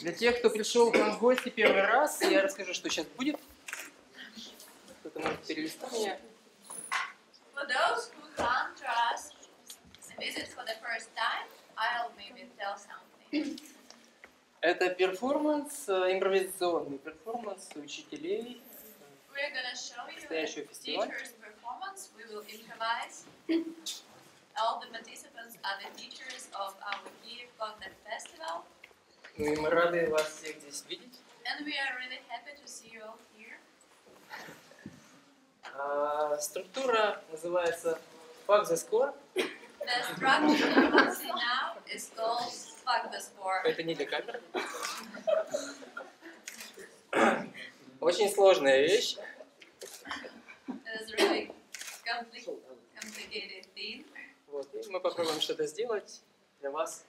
Для тех, кто пришел к нам в гости первый раз, я расскажу, что сейчас будет. Кто-то может перелистать меня. For those who come to visit for the first time, I'll maybe tell something. Это перформанс, э, импровизационный перформанс учителей. We're gonna show you Настоящего фестиваля. All the participants are the teachers of our Kiev Content Festival, Ну мы рады вас всех здесь видеть. and we are really happy to see you all here. А, структура называется Fuck the Score. The structure you will see now is called Fuck the Sport. Это не для камеры. Очень сложная вещь. It is really compli- complicated thing, Вот, и мы попробуем что-то сделать для вас.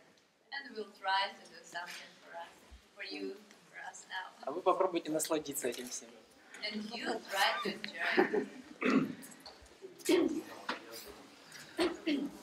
and we'll try to do something for us, for you, for us now. А вы попробуйте насладиться этим всем. And you try to enjoy.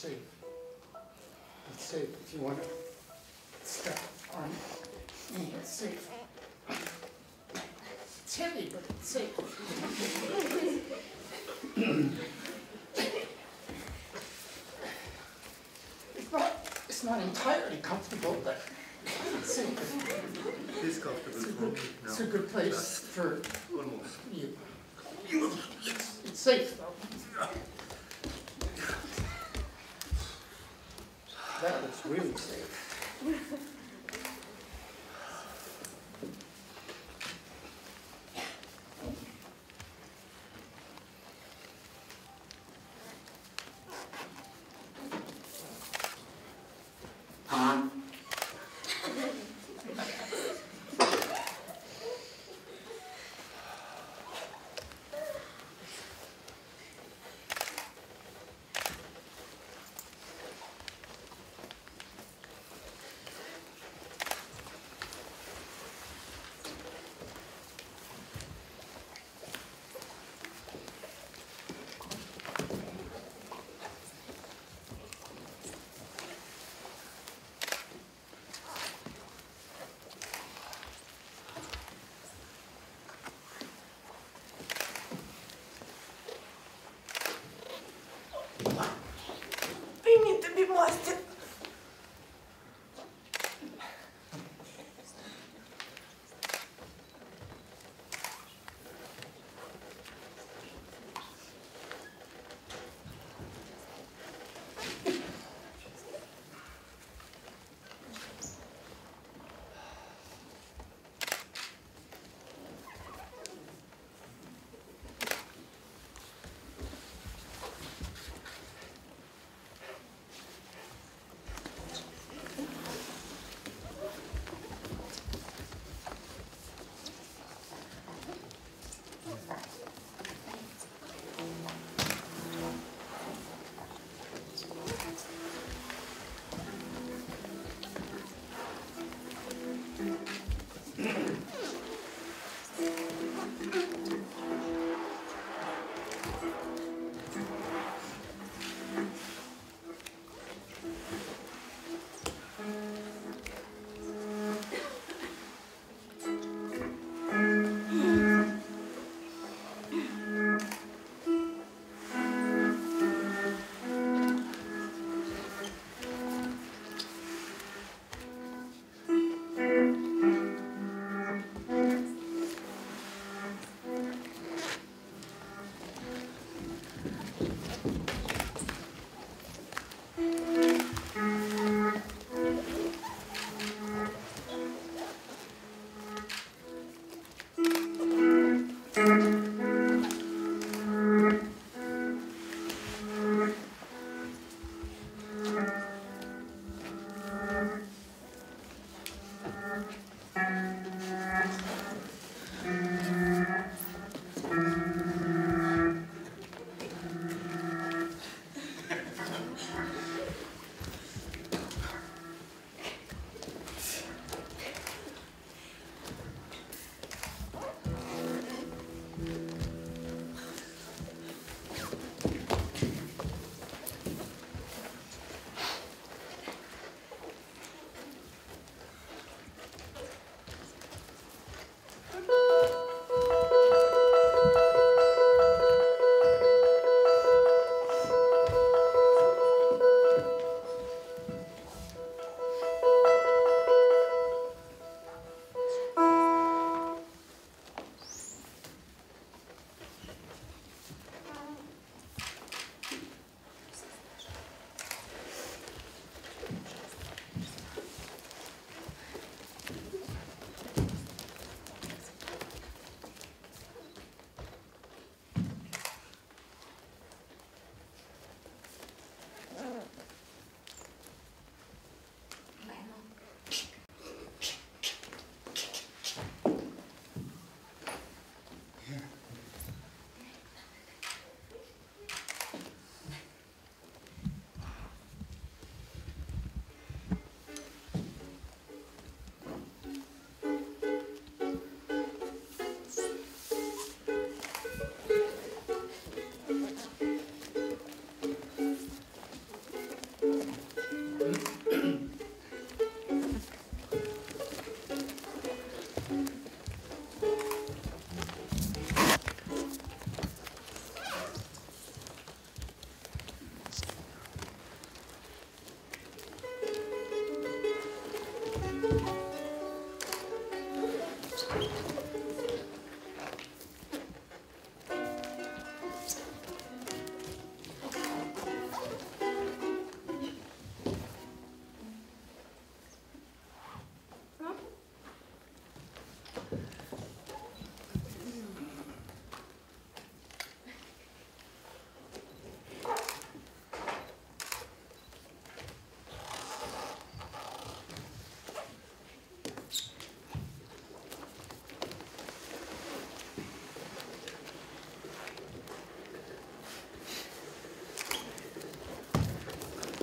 Safe It's safe if you want to step on me. It's safe. It's heavy, but it's safe. It's not, it's not entirely comfortable, but it's safe. It's comfortable It's a for good, it's a good place for Almost. you. It's safe though. must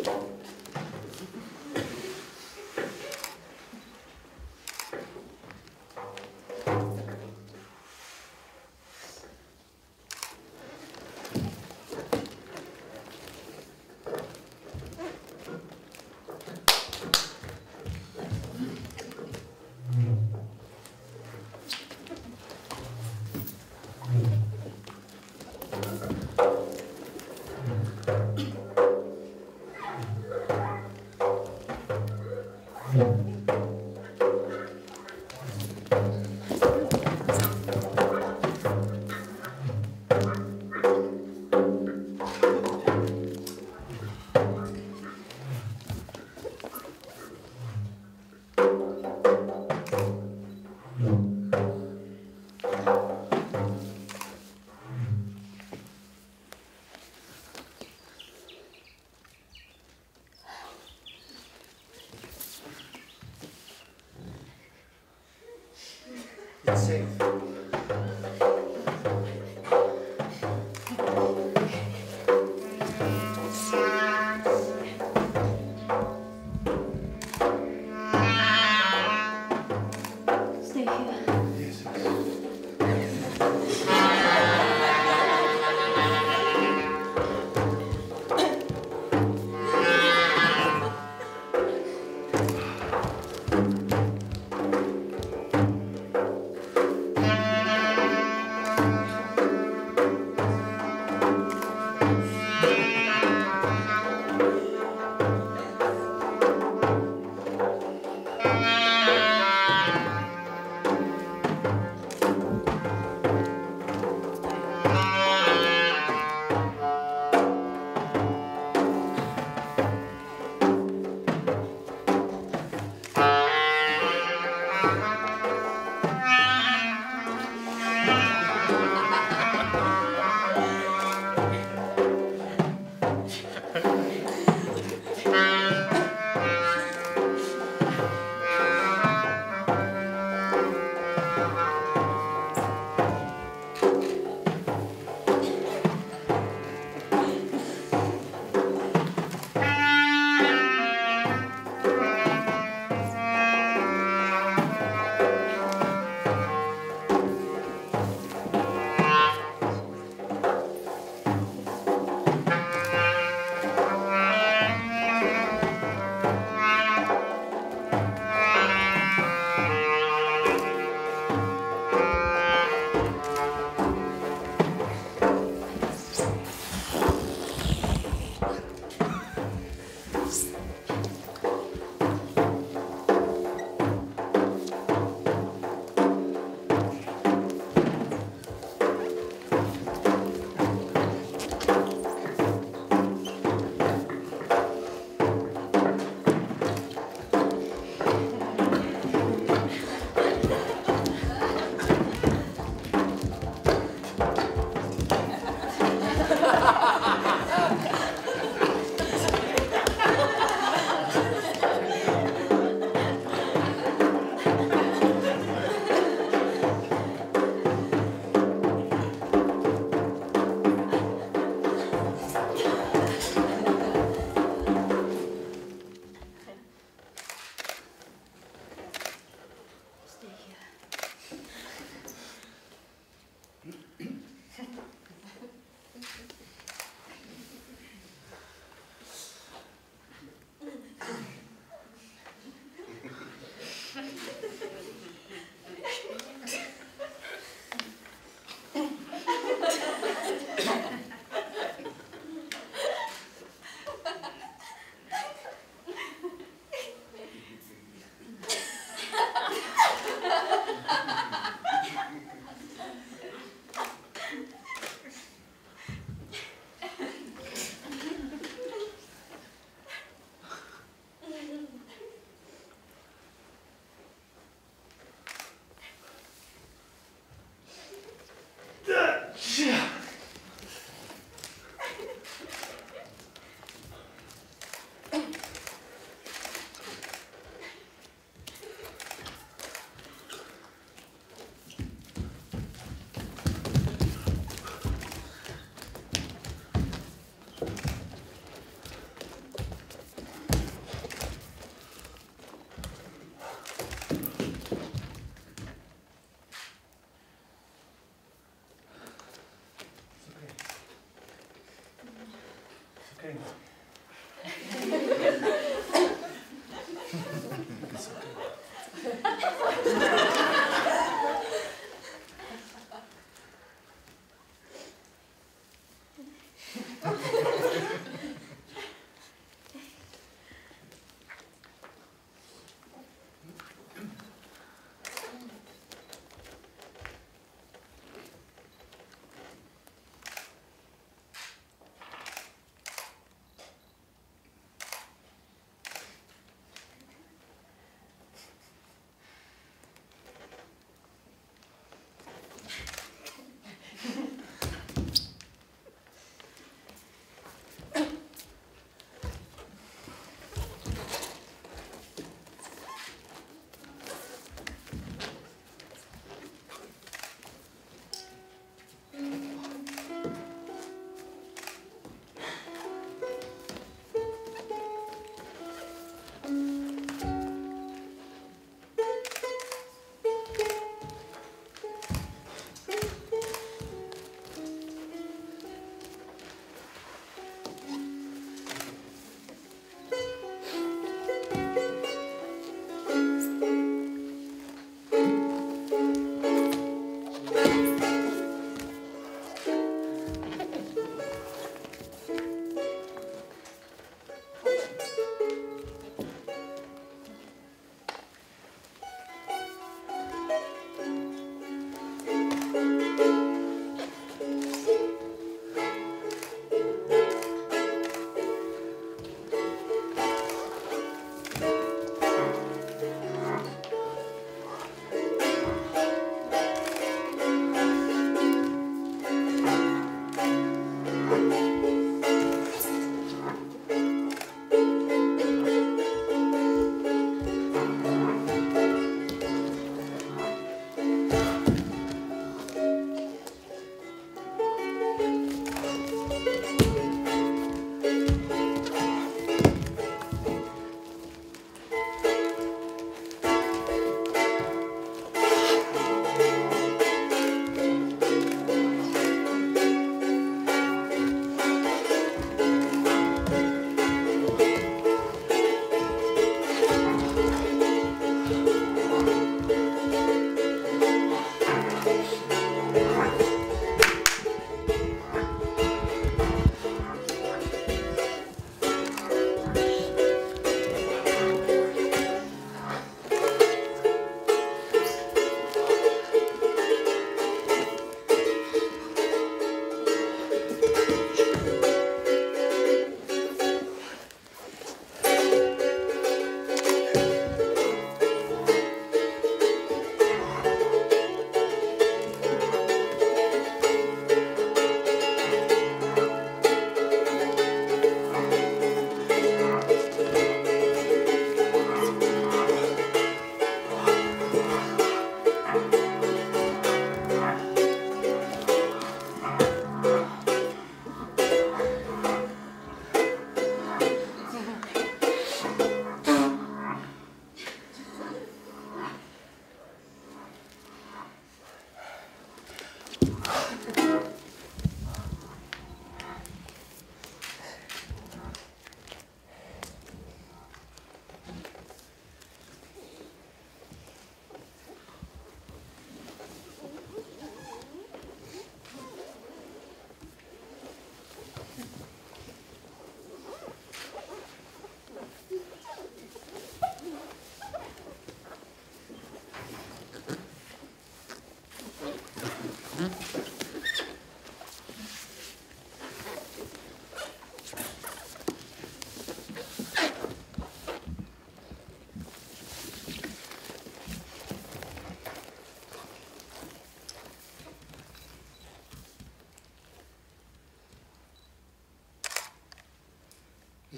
감사합니다. Safe.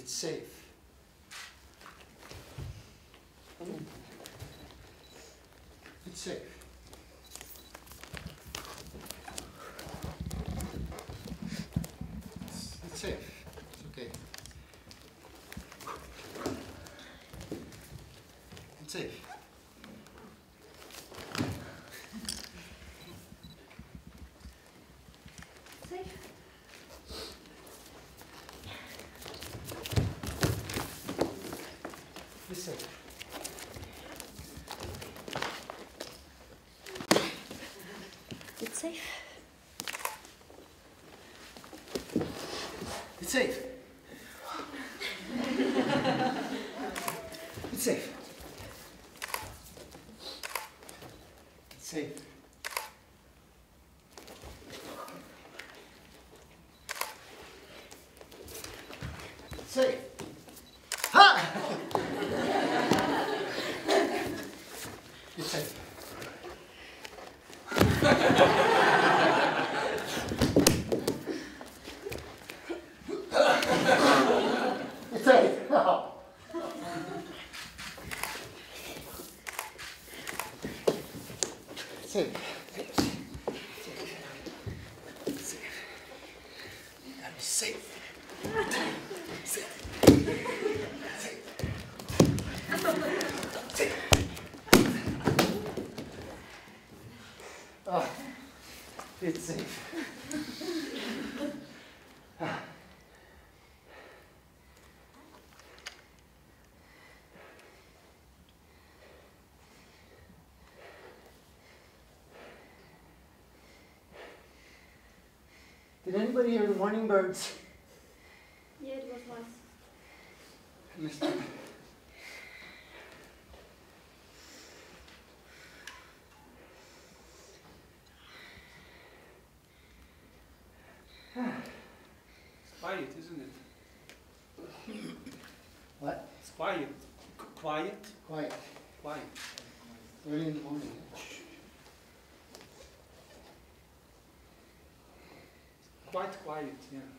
It's safe. It's safe. It's, safe. It's okay. It's. Safe. It's safe. It's safe. It's safe. It's safe. It's safe. Safe. Ha! It's safe. It's safe. Safe. Safe. Gotta be safe. Safe. Safe. Oh, it's safe. Did anybody hear the morning birds? Yeah, it was once. I missed them. It's quiet, isn't it? What? It's quiet. Qu- Quiet? Quiet. Quiet. Early in the morning. Quiet, yeah.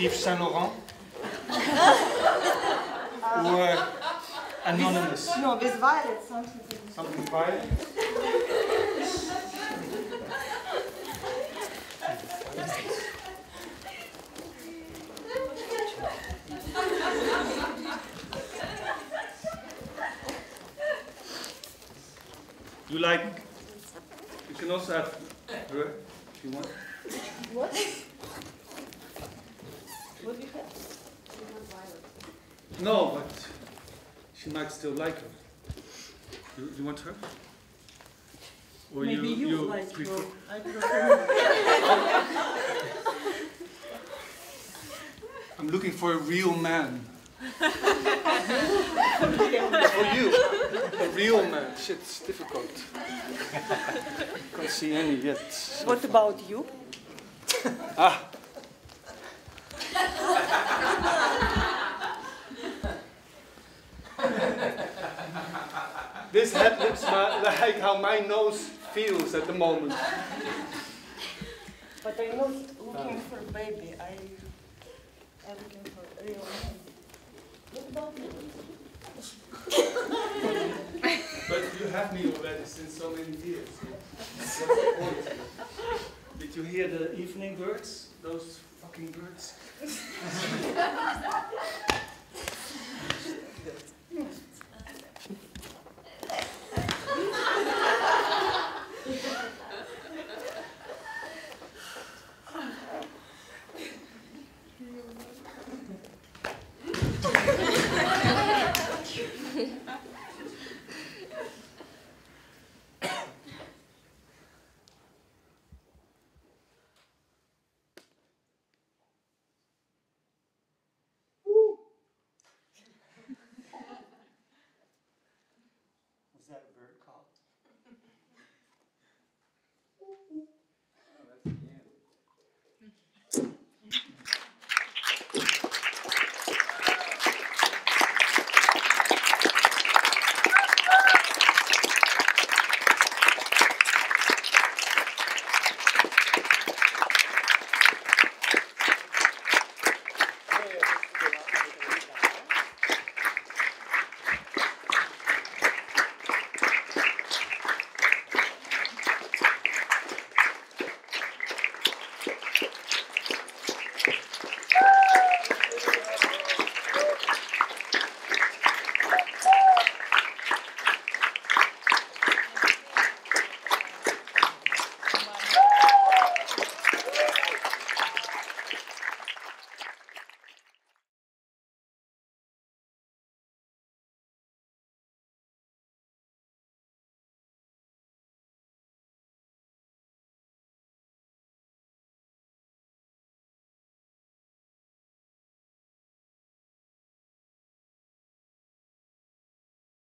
Yves Saint Laurent? or uh, Anonymous? No, with violet something. Something violent? You like? You can also have her if you want. What? What do you have? No, but she might still like her. You, you want her? Or Maybe you, like prefer? her. I prefer I'm looking for a real man. for you, a real man. Shit, it's difficult. Can't see any yet. so What far. about you? Ah. that looks like how my nose feels at the moment. But I'm not looking uh. for baby. I am looking for a real man. What about me? but you have me already since so many years. What's the point? Did you hear the evening birds? Those fucking birds?